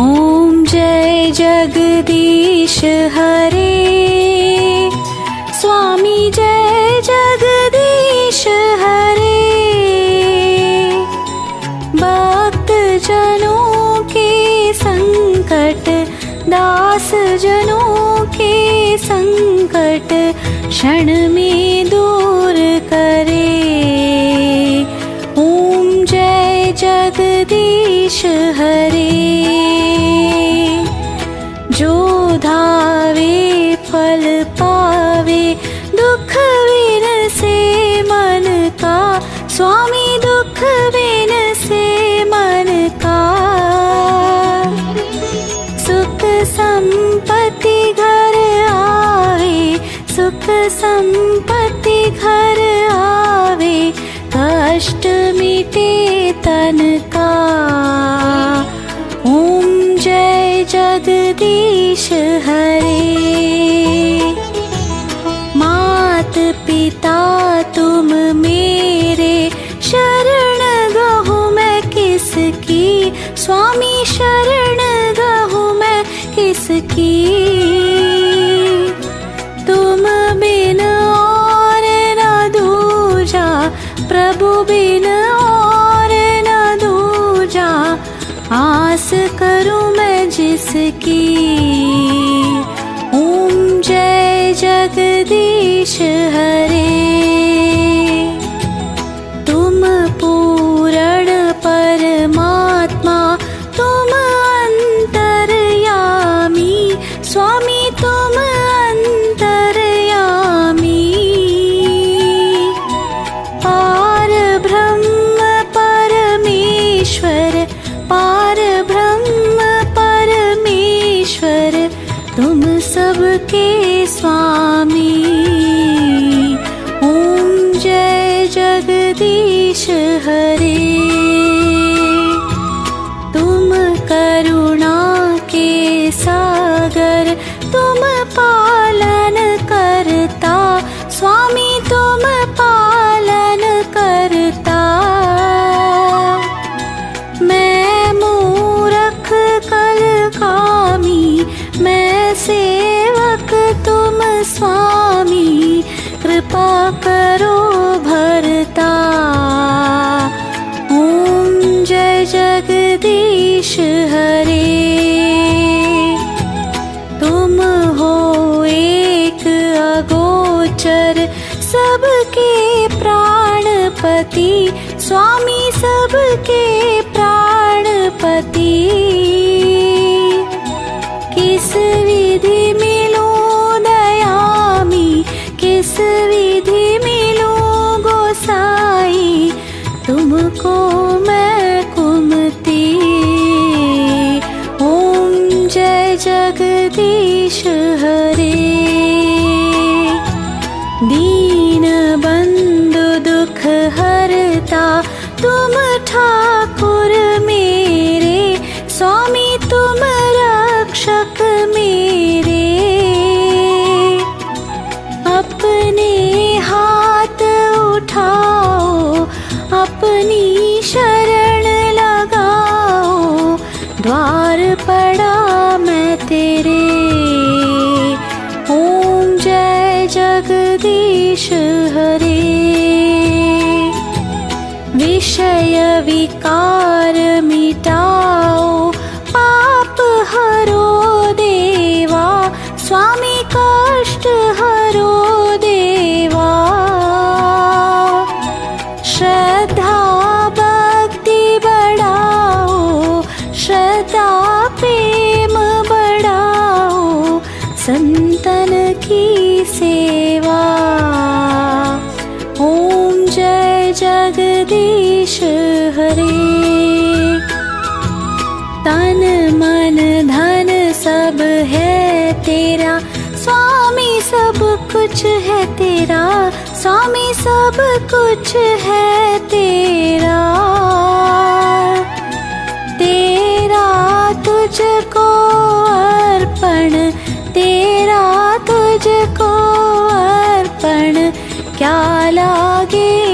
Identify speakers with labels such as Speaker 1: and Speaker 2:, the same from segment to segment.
Speaker 1: ॐ जय जगदीश हरे। स्वामी जय जगदीश हरे। भक्त जनो के संकट दास जन के संकट क्षण पावे। दुख विन से मन का स्वामी दुख विन से मन का सुख संपत्ति घर आवे। सुख संपत्ति घर आवे। कष्ट मिटे तन का। ओम जय जगदीश हरे स्वामी शरण गहु मैं किसकी? तुम बिन और न दूजा, प्रभु बिन और न दूजा, आस करूँ मैं जिसकी? ओम जय जगदीश, हरे सबके स्वामी। ओम जय जगदीश हरे। तुम करुणा के सागर स्वामी, कृपा करो भरता। ओम जय जगदीश हरे। तुम हो एक अगोचर, सबके प्राणपति। स्वामी, सबके प्राणपति। किस विधि मिलो di विकार मिटाओ। पाप हरो देवा स्वामी कष्ट हरो देवा। श्रद्धा भक्ति बढ़ाओ श्रद्धा प्रेम बढ़ाओ संतन की तन मन, धन सब है तेरा। स्वामी सब कुछ है तेरा। स्वामी सब कुछ है तेरा। तेरा तुझको अर्पण, तेरा तुझको अर्पण। क्या लागे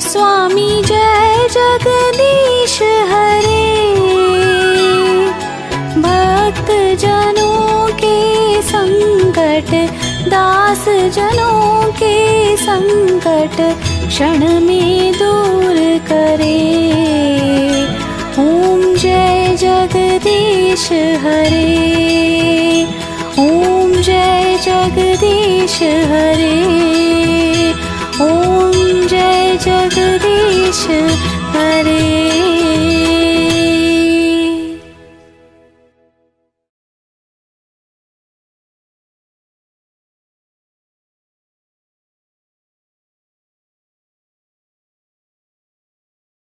Speaker 1: स्वामी जय जगदीश हरे। भक्त जनों के संकट दास जनों के संकट क्षण में दूर करे। ॐ जय जगदीश हरे। ॐ जय जगदीश हरे